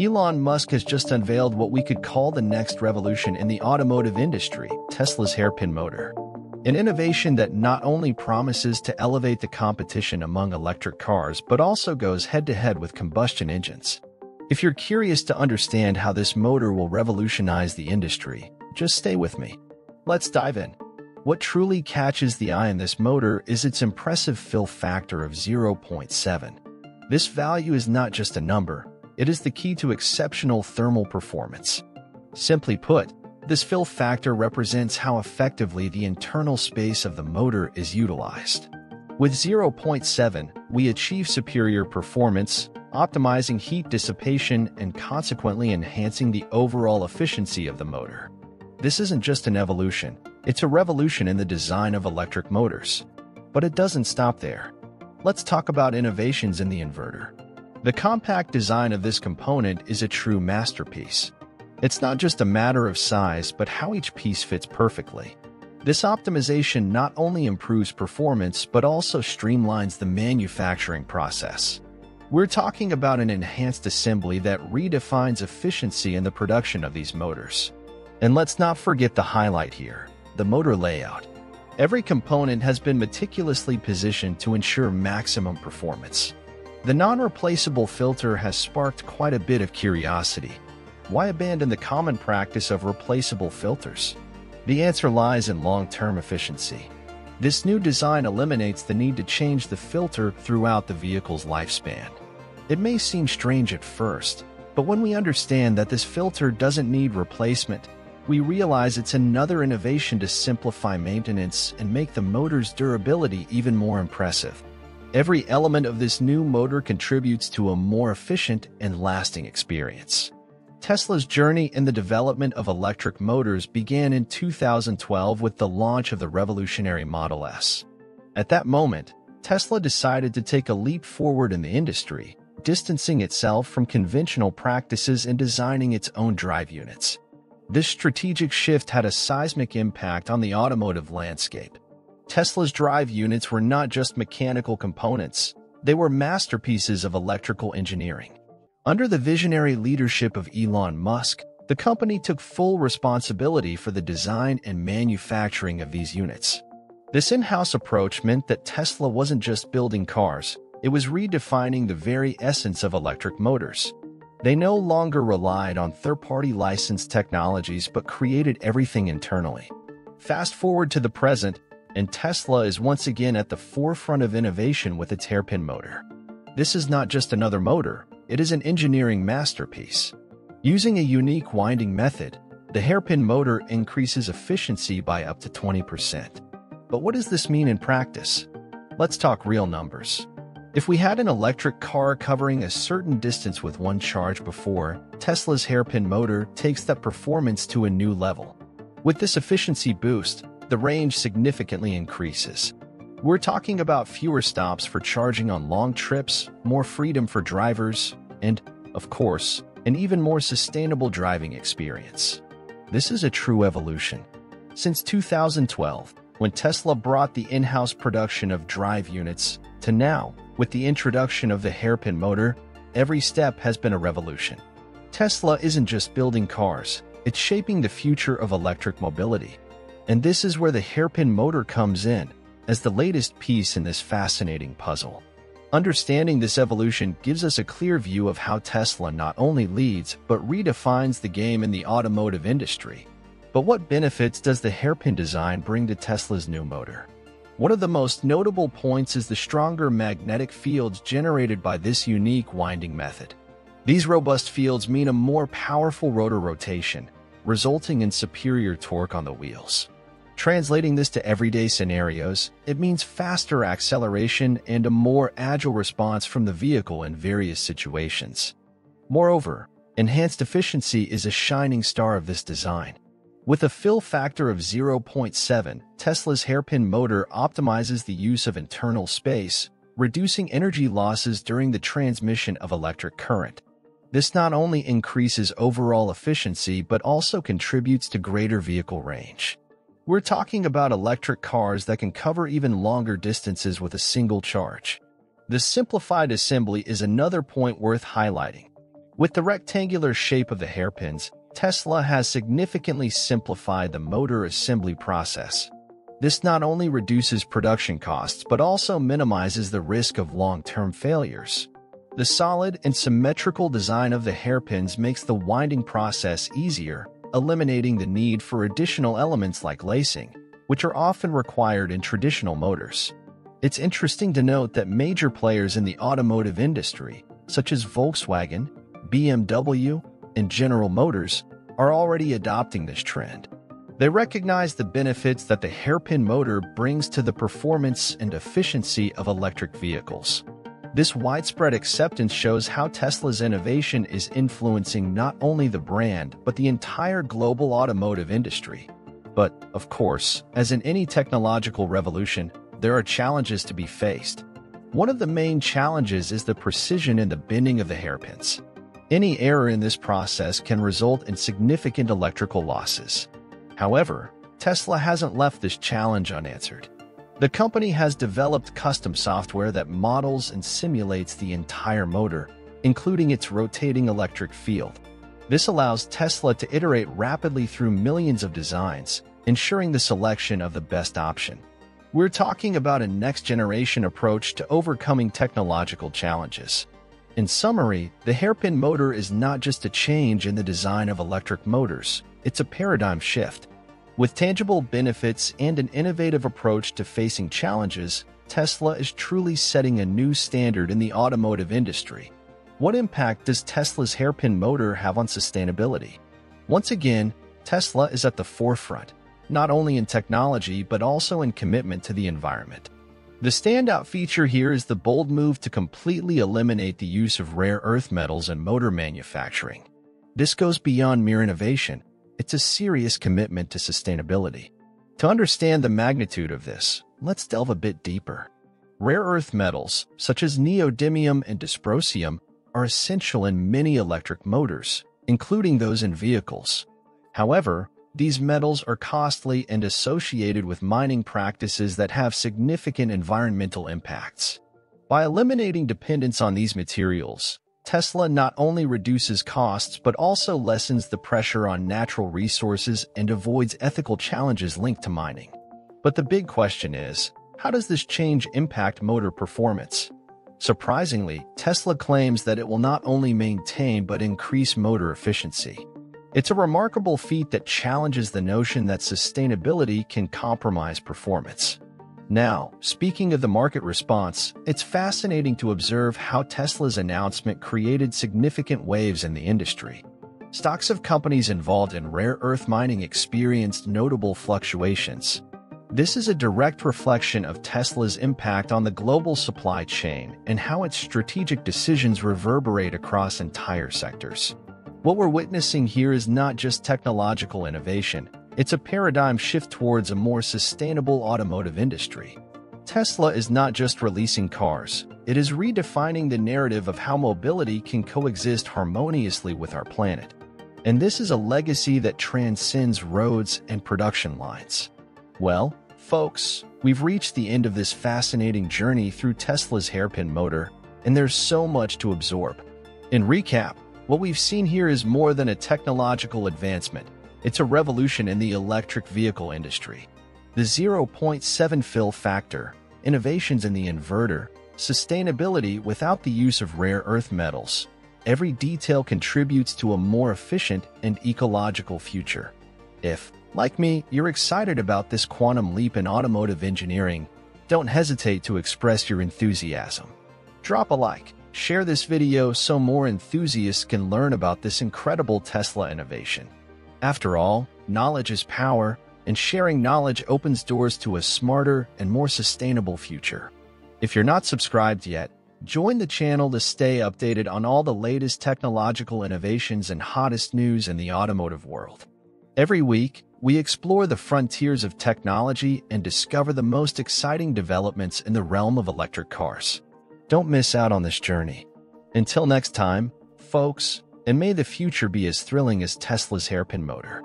Elon Musk has just unveiled what we could call the next revolution in the automotive industry, Tesla's hairpin motor. An innovation that not only promises to elevate the competition among electric cars, but also goes head-to-head with combustion engines. If you're curious to understand how this motor will revolutionize the industry, just stay with me. Let's dive in. What truly catches the eye in this motor is its impressive fill factor of 0.7. This value is not just a number, it is the key to exceptional thermal performance. Simply put, this fill factor represents how effectively the internal space of the motor is utilized. With 0.7, we achieve superior performance, optimizing heat dissipation and consequently enhancing the overall efficiency of the motor. This isn't just an evolution, it's a revolution in the design of electric motors. But it doesn't stop there. Let's talk about innovations in the inverter. The compact design of this component is a true masterpiece. It's not just a matter of size, but how each piece fits perfectly. This optimization not only improves performance, but also streamlines the manufacturing process. We're talking about an enhanced assembly that redefines efficiency in the production of these motors. And let's not forget the highlight here, the motor layout. Every component has been meticulously positioned to ensure maximum performance. The non-replaceable filter has sparked quite a bit of curiosity. Why abandon the common practice of replaceable filters? The answer lies in long-term efficiency. This new design eliminates the need to change the filter throughout the vehicle's lifespan. It may seem strange at first, but when we understand that this filter doesn't need replacement, we realize it's another innovation to simplify maintenance and make the motor's durability even more impressive. Every element of this new motor contributes to a more efficient and lasting experience. Tesla's journey in the development of electric motors began in 2012 with the launch of the revolutionary Model S. At that moment, Tesla decided to take a leap forward in the industry, distancing itself from conventional practices and designing its own drive units. This strategic shift had a seismic impact on the automotive landscape. Tesla's drive units were not just mechanical components, they were masterpieces of electrical engineering. Under the visionary leadership of Elon Musk, the company took full responsibility for the design and manufacturing of these units. This in-house approach meant that Tesla wasn't just building cars, it was redefining the very essence of electric motors. They no longer relied on third-party licensed technologies but created everything internally. Fast forward to the present, and Tesla is once again at the forefront of innovation with its hairpin motor. This is not just another motor, it is an engineering masterpiece. Using a unique winding method, the hairpin motor increases efficiency by up to 20%. But what does this mean in practice? Let's talk real numbers. If we had an electric car covering a certain distance with one charge before, Tesla's hairpin motor takes that performance to a new level. With this efficiency boost, the range significantly increases. We're talking about fewer stops for charging on long trips, more freedom for drivers, and, of course, an even more sustainable driving experience. This is a true evolution. Since 2012, when Tesla brought the in-house production of drive units, to now, with the introduction of the hairpin motor, every step has been a revolution. Tesla isn't just building cars, it's shaping the future of electric mobility. And this is where the hairpin motor comes in, as the latest piece in this fascinating puzzle. Understanding this evolution gives us a clear view of how Tesla not only leads but redefines the game in the automotive industry. But what benefits does the hairpin design bring to Tesla's new motor? One of the most notable points is the stronger magnetic fields generated by this unique winding method. These robust fields mean a more powerful rotor rotation, resulting in superior torque on the wheels. Translating this to everyday scenarios, it means faster acceleration and a more agile response from the vehicle in various situations. Moreover, enhanced efficiency is a shining star of this design. With a fill factor of 0.7, Tesla's hairpin motor optimizes the use of internal space, reducing energy losses during the transmission of electric current. This not only increases overall efficiency but also contributes to greater vehicle range. We're talking about electric cars that can cover even longer distances with a single charge. The simplified assembly is another point worth highlighting. With the rectangular shape of the hairpins, Tesla has significantly simplified the motor assembly process. This not only reduces production costs but also minimizes the risk of long-term failures. The solid and symmetrical design of the hairpins makes the winding process easier, eliminating the need for additional elements like lacing, which are often required in traditional motors. It's interesting to note that major players in the automotive industry, such as Volkswagen, BMW, and General Motors, are already adopting this trend. They recognize the benefits that the hairpin motor brings to the performance and efficiency of electric vehicles. This widespread acceptance shows how Tesla's innovation is influencing not only the brand, but the entire global automotive industry. But, of course, as in any technological revolution, there are challenges to be faced. One of the main challenges is the precision in the bending of the hairpins. Any error in this process can result in significant electrical losses. However, Tesla hasn't left this challenge unanswered. The company has developed custom software that models and simulates the entire motor, including its rotating electric field. This allows Tesla to iterate rapidly through millions of designs, ensuring the selection of the best option. We're talking about a next-generation approach to overcoming technological challenges. In summary, the hairpin motor is not just a change in the design of electric motors, it's a paradigm shift. With tangible benefits and an innovative approach to facing challenges, Tesla is truly setting a new standard in the automotive industry. What impact does Tesla's hairpin motor have on sustainability? Once again, Tesla is at the forefront, not only in technology but also in commitment to the environment. The standout feature here is the bold move to completely eliminate the use of rare earth metals in motor manufacturing. This goes beyond mere innovation it's a serious commitment to sustainability. To understand the magnitude of this, let's delve a bit deeper. Rare earth metals, such as neodymium and dysprosium, are essential in many electric motors, including those in vehicles. However, these metals are costly and associated with mining practices that have significant environmental impacts. By eliminating dependence on these materials, Tesla not only reduces costs but also lessens the pressure on natural resources and avoids ethical challenges linked to mining. But the big question is, how does this change impact motor performance? Surprisingly, Tesla claims that it will not only maintain but increase motor efficiency. It's a remarkable feat that challenges the notion that sustainability can compromise performance. Now, speaking of the market response, it's fascinating to observe how Tesla's announcement created significant waves in the industry. Stocks of companies involved in rare earth mining experienced notable fluctuations. This is a direct reflection of Tesla's impact on the global supply chain and how its strategic decisions reverberate across entire sectors. What we're witnessing here is not just technological innovation, it's a paradigm shift towards a more sustainable automotive industry. Tesla is not just releasing cars, it is redefining the narrative of how mobility can coexist harmoniously with our planet. And this is a legacy that transcends roads and production lines. Well, folks, we've reached the end of this fascinating journey through Tesla's hairpin motor, and there's so much to absorb. In recap, what we've seen here is more than a technological advancement. It's a revolution in the electric vehicle industry. The 0.7 fill factor, innovations in the inverter, sustainability without the use of rare earth metals. Every detail contributes to a more efficient and ecological future. If, like me, you're excited about this quantum leap in automotive engineering, don't hesitate to express your enthusiasm. Drop a like, share this video so more enthusiasts can learn about this incredible Tesla innovation. After all, knowledge is power, and sharing knowledge opens doors to a smarter and more sustainable future. If you're not subscribed yet, join the channel to stay updated on all the latest technological innovations and hottest news in the automotive world. Every week, we explore the frontiers of technology and discover the most exciting developments in the realm of electric cars. Don't miss out on this journey. Until next time, folks, and may the future be as thrilling as Tesla's hairpin motor.